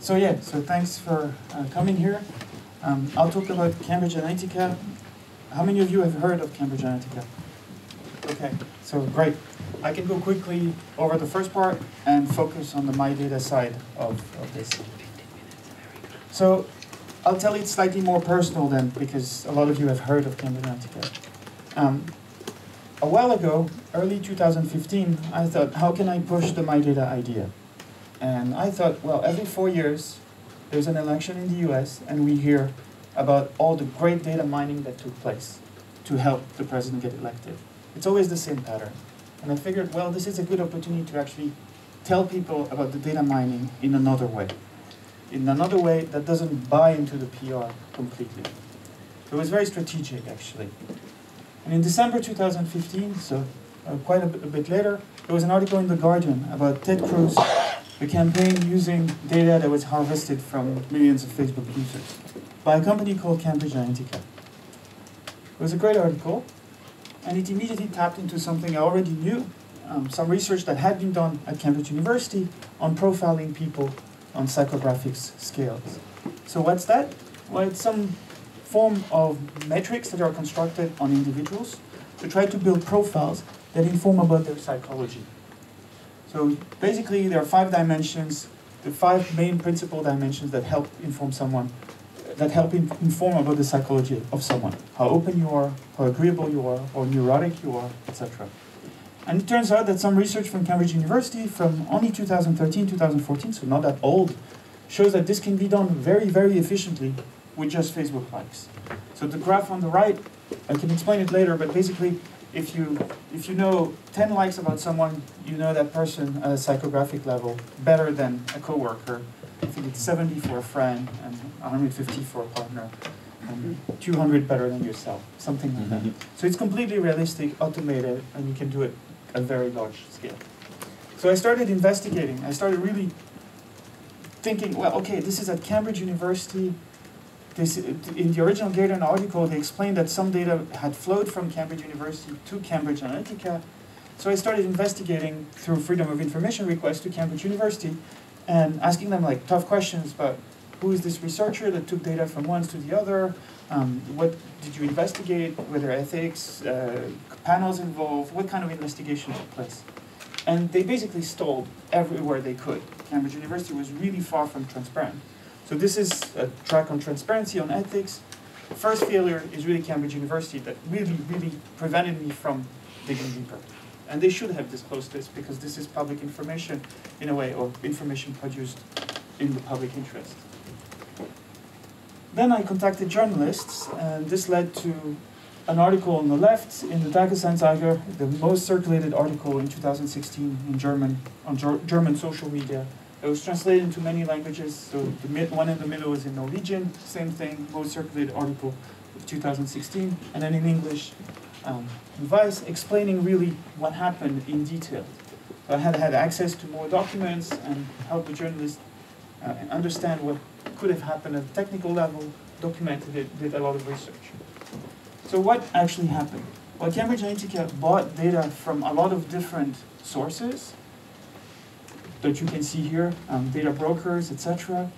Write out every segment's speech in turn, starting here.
so yeah, so thanks for uh, coming here. Um, I'll talk about Cambridge Analytica. How many of you have heard of Cambridge Analytica? Okay, so great. I can go quickly over the first part and focus on the MyData side of, of this. So I'll tell it slightly more personal then, because a lot of you have heard of Cambridge Analytica. Um, a while ago, early 2015, I thought, how can I push the MyData idea? And I thought, well, every four years, there's an election in the US, and we hear about all the great data mining that took place to help the president get elected. It's always the same pattern. And I figured, well, this is a good opportunity to actually tell people about the data mining in another way. In another way that doesn't buy into the PR completely. It was very strategic, actually. And in December 2015, so uh, quite a a bit later, there was an article in The Guardian about Ted Cruz a campaign using data that was harvested from millions of Facebook users by a company called Cambridge Analytica. It was a great article, and it immediately tapped into something I already knew, um, some research that had been done at Cambridge University on profiling people on psychographics scales. So what's that? Well, it's some form of metrics that are constructed on individuals to try to build profiles that inform about their psychology. So basically, there are five dimensions, the five main principal dimensions that help inform someone, that help in, inform about the psychology of someone. How open you are, how agreeable you are, or neurotic you are, etc. And it turns out that some research from Cambridge University from only 2013, 2014, so not that old, shows that this can be done very, very efficiently with just Facebook likes. So the graph on the right, I can explain it later, but basically if you if you know 10 likes about someone, you know that person at a psychographic level better than a coworker. I think it's 70 for a friend and 150 for a partner, and 200 better than yourself, something like that. Mm-hmm. So it's completely realistic, automated, and you can do it at very large scale. So I started investigating. I started really thinking, well, okay, this is at Cambridge University this, in the original Guardian article, they explained that some data had flowed from Cambridge University to Cambridge Analytica. So I started investigating through Freedom of Information requests to Cambridge University and asking them like tough questions about who is this researcher that took data from one to the other? Um, what did you investigate? Were there ethics, uh, panels involved? What kind of investigation took place? And they basically stalled everywhere they could. Cambridge University was really far from transparent. So this is a track on transparency, on ethics. First failure is really Cambridge University that really, really prevented me from digging deeper. And they should have disclosed this because this is public information in a way, or information produced in the public interest. Then I contacted journalists, and this led to an article on the left in the Tagesanzeiger, the most circulated article in 2016 in German, on German social media it was translated into many languages. So the mid, one in the middle is in Norwegian, same thing, most circulated article of 2016, and then in English, um, Vice explaining really what happened in detail. So I had had access to more documents and helped the journalists uh, understand what could have happened at a technical level, documented it, did a lot of research. So what actually happened? Well, Cambridge Analytica bought data from a lot of different sources, that you can see here, um, data brokers, etc.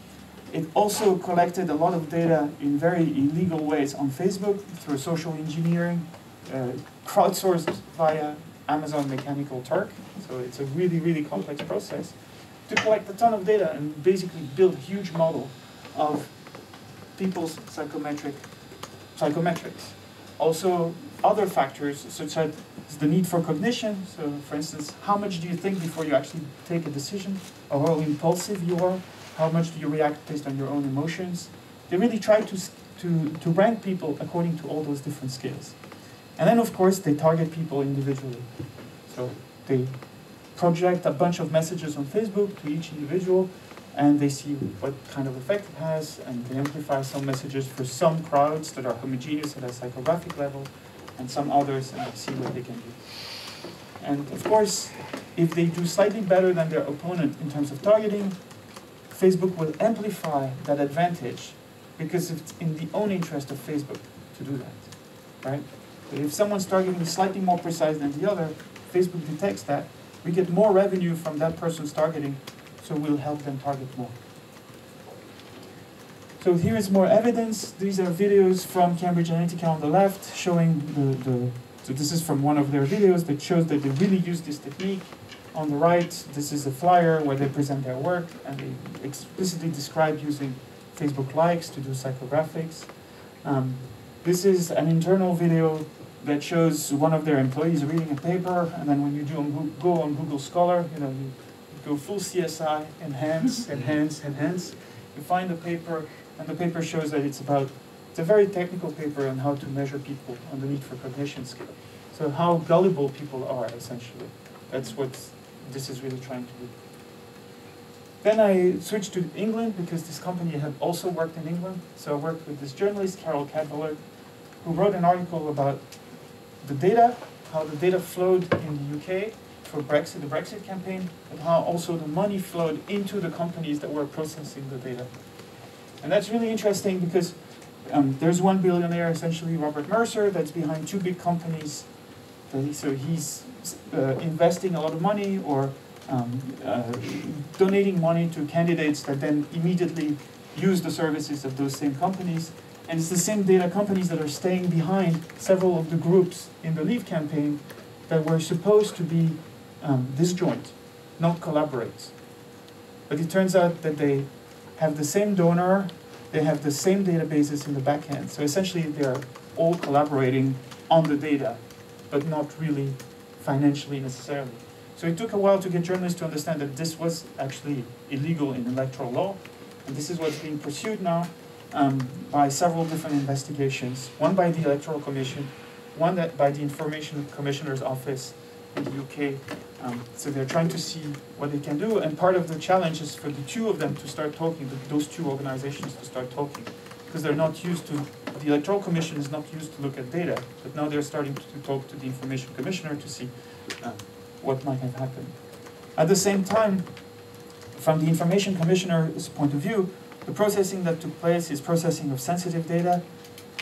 It also collected a lot of data in very illegal ways on Facebook through social engineering, uh, crowdsourced via Amazon Mechanical Turk. So it's a really, really complex process to collect a ton of data and basically build a huge model of people's psychometric psychometrics. Also, other factors such as the need for cognition. So, for instance, how much do you think before you actually take a decision, or how impulsive you are? How much do you react based on your own emotions? They really try to, to, to rank people according to all those different scales. And then, of course, they target people individually. So they project a bunch of messages on Facebook to each individual, and they see what kind of effect it has, and they amplify some messages for some crowds that are homogeneous at a psychographic level, and some others and see what they can do. And of course, if they do slightly better than their opponent in terms of targeting, Facebook will amplify that advantage because it's in the own interest of Facebook to do that, right? But if someone's targeting slightly more precise than the other, Facebook detects that. We get more revenue from that person's targeting, so we'll help them target more. So here is more evidence. These are videos from Cambridge Analytica on the left, showing the, the so this is from one of their videos that shows that they really use this technique. On the right, this is a flyer where they present their work and they explicitly describe using Facebook likes to do psychographics. Um, this is an internal video that shows one of their employees reading a paper, and then when you do on, go on Google Scholar, you know, you go full CSI, enhance, enhance, enhance. You find the paper, and the paper shows that it's about, it's a very technical paper on how to measure people on the need for cognition scale. So how gullible people are, essentially. That's what this is really trying to do. Then I switched to England because this company had also worked in England. So I worked with this journalist, Carole Cadwalladr, who wrote an article about the data, how the data flowed in the UK for Brexit, the Brexit campaign, and how also the money flowed into the companies that were processing the data. And that's really interesting because um, there's one billionaire, essentially Robert Mercer, that's behind two big companies. So he's uh, investing a lot of money or um, uh, donating money to candidates that then immediately use the services of those same companies. And it's the same data companies that are staying behind several of the groups in the Leave campaign that were supposed to be um, disjoint, not collaborate. But it turns out that they have the same donor, they have the same databases in the back end. So essentially they're all collaborating on the data, but not really financially necessarily. So it took a while to get journalists to understand that this was actually illegal in electoral law, and this is what's being pursued now um, by several different investigations. One by the Electoral Commission, one that by the Information Commissioner's Office in the UK. Um, so they're trying to see what they can do, and part of the challenge is for the two of them to start talking, those two organizations to start talking, because they're not used to, the Electoral Commission is not used to look at data, but now they're starting to talk to the Information Commissioner to see uh, what might have happened. At the same time, from the Information Commissioner's point of view, the processing that took place is processing of sensitive data.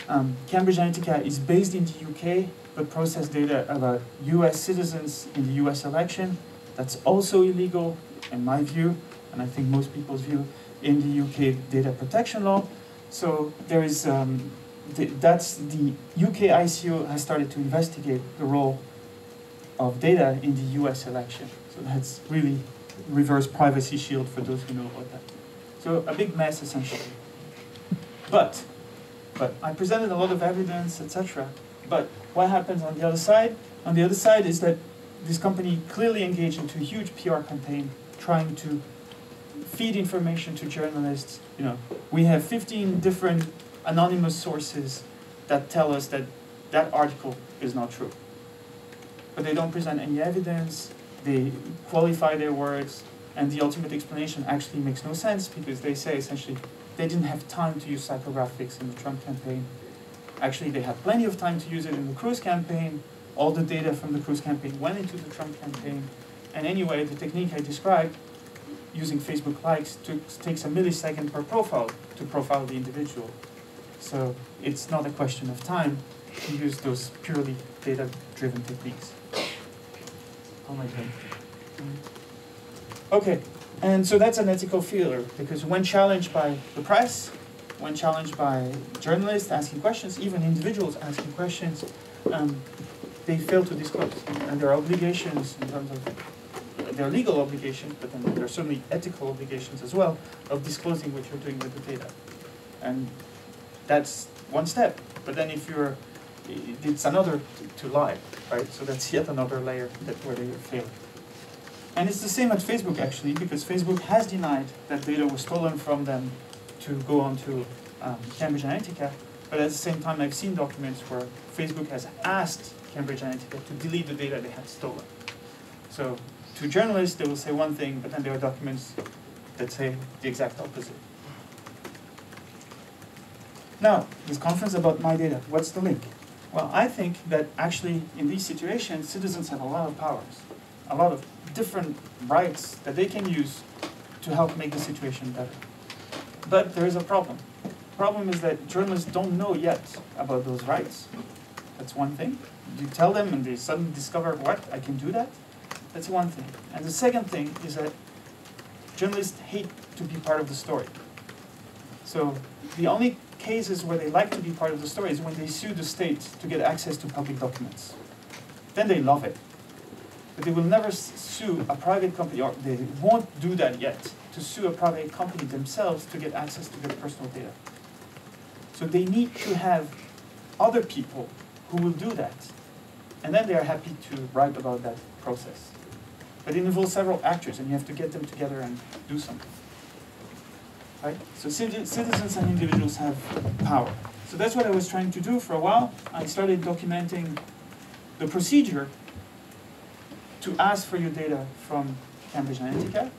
Um, Cambridge Analytica is based in the UK, but process data about US citizens in the US election. That's also illegal, in my view, and I think most people's view, in the UK data protection law. So there is, um, the, that's the UK ICO has started to investigate the role of data in the US election. So that's really reverse privacy shield for those who know about that. So a big mess essentially. But, but I presented a lot of evidence, etc. But what happens on the other side? On the other side is that this company clearly engaged into a huge PR campaign trying to feed information to journalists. You know, we have 15 different anonymous sources that tell us that that article is not true but they don't present any evidence, they qualify their words, and the ultimate explanation actually makes no sense because they say essentially they didn't have time to use psychographics in the Trump campaign. Actually, they had plenty of time to use it in the Cruz campaign. All the data from the Cruz campaign went into the Trump campaign. And anyway, the technique I described using Facebook likes took, takes a millisecond per profile to profile the individual. So it's not a question of time to use those purely data-driven techniques. Oh my God. Mm-hmm. Okay, and so that's an ethical failure because when challenged by the press, when challenged by journalists asking questions, even individuals asking questions, um, they fail to disclose. And there are obligations in terms of their legal obligations, but then there are certainly ethical obligations as well of disclosing what you're doing with the data. And that's one step. But then if you're it's another to lie, right? So that's yet another layer that where they fail. And it's the same at Facebook actually, because Facebook has denied that data was stolen from them to go onto um, Cambridge Analytica, but at the same time I've seen documents where Facebook has asked Cambridge Analytica to delete the data they had stolen. So to journalists they will say one thing, but then there are documents that say the exact opposite. Now, this conference about MyData, what's the link? Well, I think that actually in these situations, citizens have a lot of powers, a lot of different rights that they can use to help make the situation better. But there is a problem. The problem is that journalists don't know yet about those rights. That's one thing. You tell them and they suddenly discover, what, I can do that? That's one thing. And the second thing is that journalists hate to be part of the story. So the only cases where they like to be part of the story is when they sue the state to get access to public documents. Then they love it. But they will never sue a private company, or they won't do that yet, to sue a private company themselves to get access to their personal data. So they need to have other people who will do that. And then they are happy to write about that process. But it involves several actors, and you have to get them together and do something. Right? So citizens and individuals have power. So that's what I was trying to do for a while. I started documenting the procedure to ask for your data from Cambridge Analytica,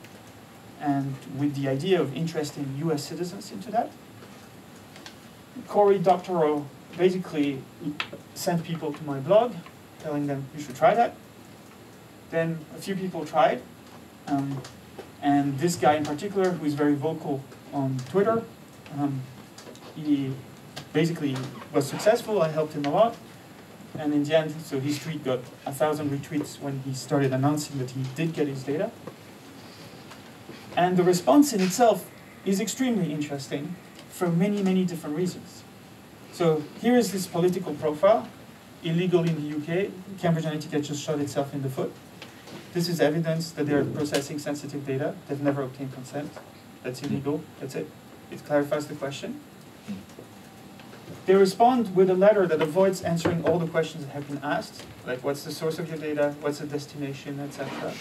and with the idea of interesting US citizens into that. Cory Doctorow basically sent people to my blog, telling them you should try that. Then a few people tried, um, and this guy in particular, who is very vocal on Twitter, um, he basically was successful. I helped him a lot, and in the end, so his tweet got a thousand retweets when he started announcing that he did get his data. And the response in itself is extremely interesting for many, many different reasons. So here is this political profile, illegal in the UK. Cambridge Analytica just shot itself in the foot. This is evidence that they're processing sensitive data. They've never obtained consent. That's illegal. That's it. It clarifies the question. They respond with a letter that avoids answering all the questions that have been asked, like what's the source of your data, what's the destination, etc.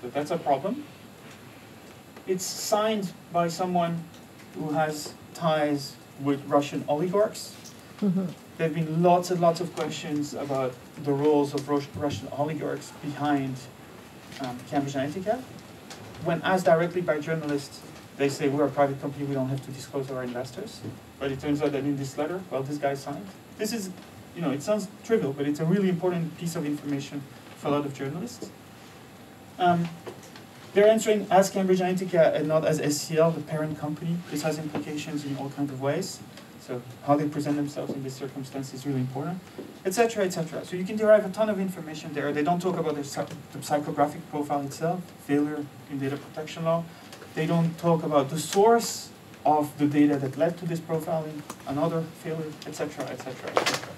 So that's a problem. It's signed by someone who has ties with Russian oligarchs. Mm-hmm. There have been lots and lots of questions about the roles of Russian oligarchs behind um, Cambridge Analytica. When asked directly by journalists, they say we're a private company, we don't have to disclose our investors. But it turns out that in this letter, well, this guy signed. This is, you know, it sounds trivial, but it's a really important piece of information for a lot of journalists. Um, they're answering as Cambridge Analytica and not as SCL, the parent company. This has implications in all kinds of ways. So how they present themselves in this circumstance is really important, etc., etc. So you can derive a ton of information there. They don't talk about the, the psychographic profile itself, failure in data protection law. They don't talk about the source of the data that led to this profiling, another failure, etc., etc., etc.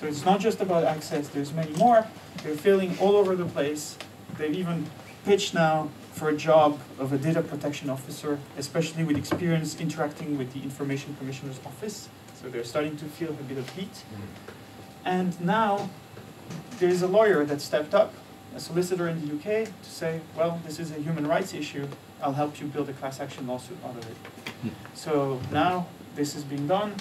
So it's not just about access, there's many more. They're failing all over the place. They've even pitched now for a job of a data protection officer, especially with experience interacting with the Information Commissioner's Office. So they're starting to feel a bit of heat. And now there's a lawyer that stepped up, a solicitor in the UK, to say, well, this is a human rights issue. I'll help you build a class action lawsuit out of it. Hmm. So now this is being done.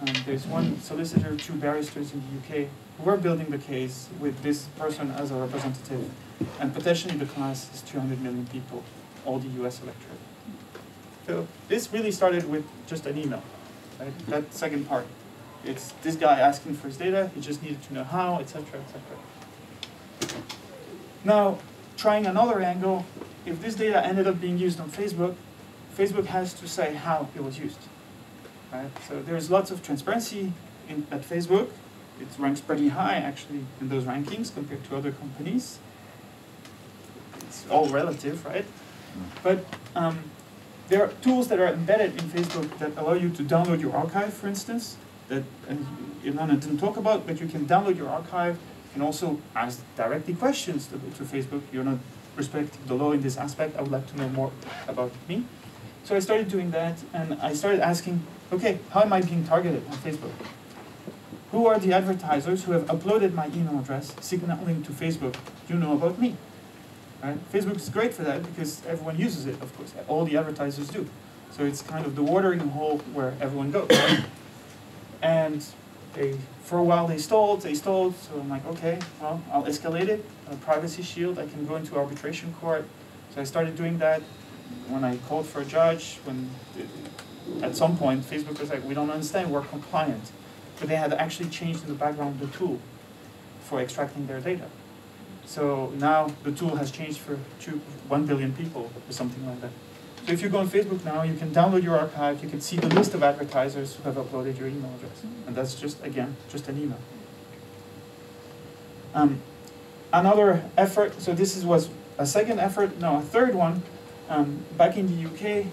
Um, there's one solicitor, two barristers in the UK who are building the case with this person as a representative. And potentially the class is 200 million people, all the US electorate. So this really started with just an email, right? Mm-hmm. That second part. It's this guy asking for his data, he just needed to know how, etc., etc. Now, trying another angle, if this data ended up being used on Facebook, Facebook has to say how it was used. Right? So there's lots of transparency in, at Facebook. It ranks pretty high actually in those rankings compared to other companies. It's all relative, right? But um, there are tools that are embedded in Facebook that allow you to download your archive, for instance, that and Ilana didn't talk about, but you can download your archive. Can also ask directly questions to, to Facebook. You're not respecting the law in this aspect. I would like to know more about me. So I started doing that, and I started asking, okay, how am I being targeted on Facebook? Who are the advertisers who have uploaded my email address, signaling to Facebook, you know about me? Right? Facebook is great for that because everyone uses it, of course. All the advertisers do. So it's kind of the watering hole where everyone goes. Right? and they, for a while they stalled, they stalled, so I'm like, okay, well, I'll escalate it, a privacy shield, I can go into arbitration court. So I started doing that, when I called for a judge, when at some point Facebook was like, we don't understand, we're compliant. But they had actually changed in the background the tool for extracting their data. So now the tool has changed for two, 1 billion people or something like that. So if you go on Facebook now, you can download your archive, you can see the list of advertisers who have uploaded your email address. And that's just, again, just an email. Um, another effort, so this is, was a second effort, no, a third one, um, back in the UK,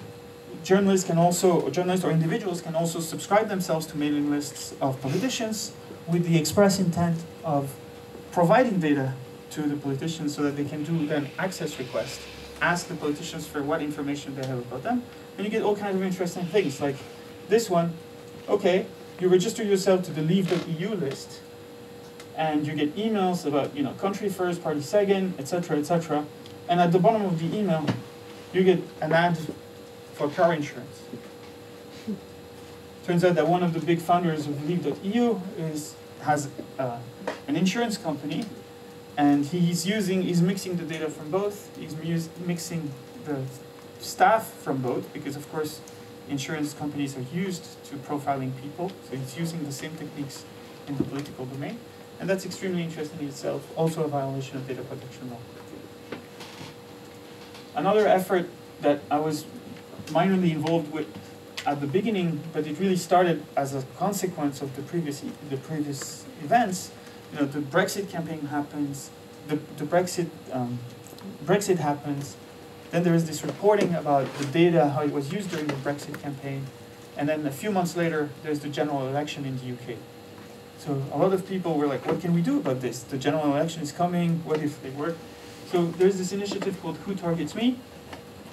journalists can also, or journalists or individuals can also subscribe themselves to mailing lists of politicians with the express intent of providing data to the politicians so that they can do then access requests, ask the politicians for what information they have about them, and you get all kinds of interesting things like this one. Okay, you register yourself to the Leave.eu list, and you get emails about you know country first, party second, etc., etc. And at the bottom of the email, you get an ad for car insurance. Turns out that one of the big founders of Leave.eu is has uh, an insurance company, and he's using he's mixing the data from both. He's mixing the staff from both because of course insurance companies are used to profiling people, so he's using the same techniques in the political domain. And that's extremely interesting in itself, also a violation of data protection law. Another effort that I was minorly involved with at the beginning, but it really started as a consequence of the previous the previous events. You know, the Brexit campaign happens, the the Brexit um, Brexit happens. Then there is this reporting about the data, how it was used during the Brexit campaign, and then a few months later, there's the general election in the UK. So a lot of people were like, "What can we do about this? The general election is coming. What if they work?" So there's this initiative called Who Targets Me,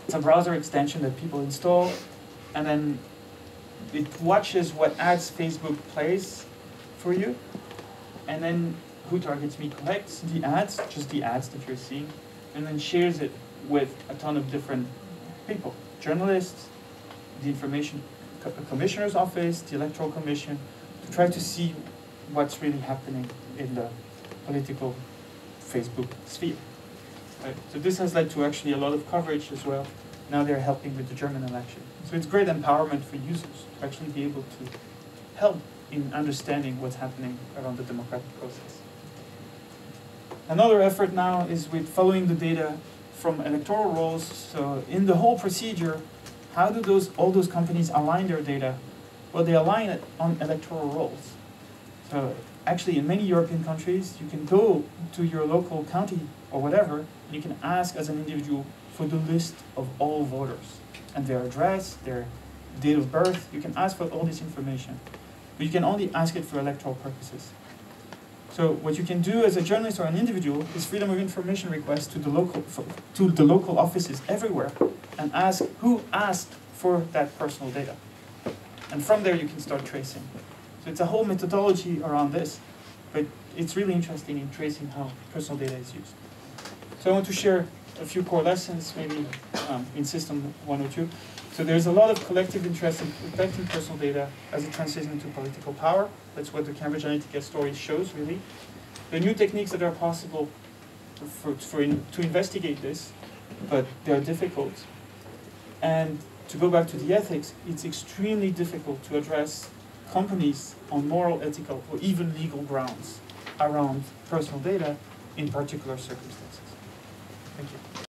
it's a browser extension that people install, and then it watches what ads Facebook plays for you, and then Who Targets Me collects the ads, just the ads that you're seeing, and then shares it with a ton of different people, journalists, the information commissioner's office, the electoral commission, to try to see what's really happening in the political Facebook sphere. Right? So this has led to actually a lot of coverage as well. Now they're helping with the German election. So it's great empowerment for users to actually be able to help in understanding what's happening around the democratic process. Another effort now is with following the data from electoral rolls. So in the whole procedure, how do those all those companies align their data? Well, they align it on electoral rolls. So actually, in many European countries, you can go to your local county or whatever, and you can ask as an individual for the list of all voters and their address, their date of birth. You can ask for all this information, but you can only ask it for electoral purposes. So what you can do as a journalist or an individual is freedom of information requests to the local to the local offices everywhere and ask who asked for that personal data. And from there you can start tracing. So it's a whole methodology around this, but it's really interesting in tracing how personal data is used. So I want to share a few core lessons, maybe um, in system 102. So there's a lot of collective interest in protecting personal data as it translates into political power. That's what the Cambridge Analytica story shows, really. The new techniques that are possible for, for in, to investigate this, but they're difficult. And to go back to the ethics, it's extremely difficult to address companies on moral, ethical, or even legal grounds around personal data in particular circumstances. Thank you.